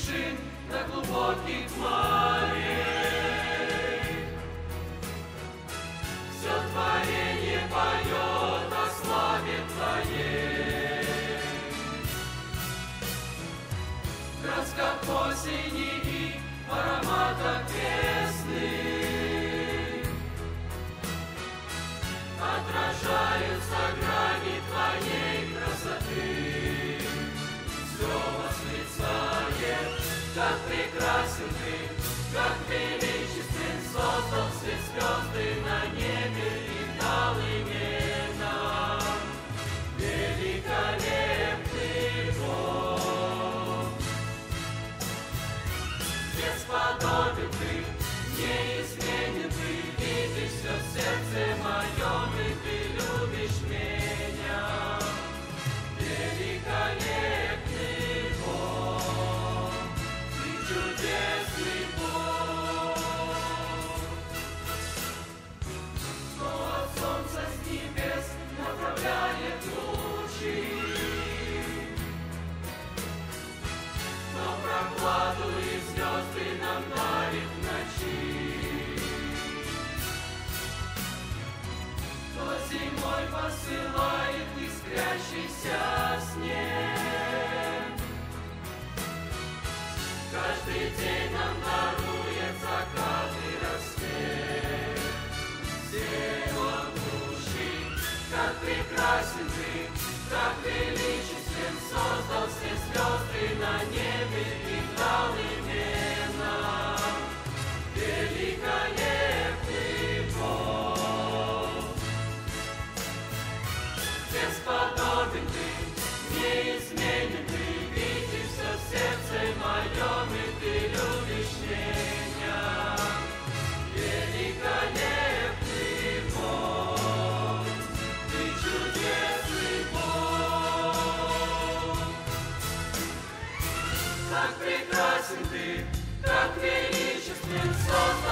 вершин, до глубоких морей. Все творение поет о славе Твоей. В красках осени и ароматах весны отражаются грани Твоей красоты. Все восклицает как прекрасен ты, как величествен создал все звезды на небе и дал имена. Великолепный Бог. Бесподобен ты, неизменен Каждый день нам дарует закат и рассвет. Все он как прекрасен ты, как величествен создал все на небе и дал имена. Великолепный Бог, бесподобен ты, неизменен сердце моем, и ты любишь меня. Великолепный Бог, ты чудесный Бог. Как прекрасен ты, как величествен создан.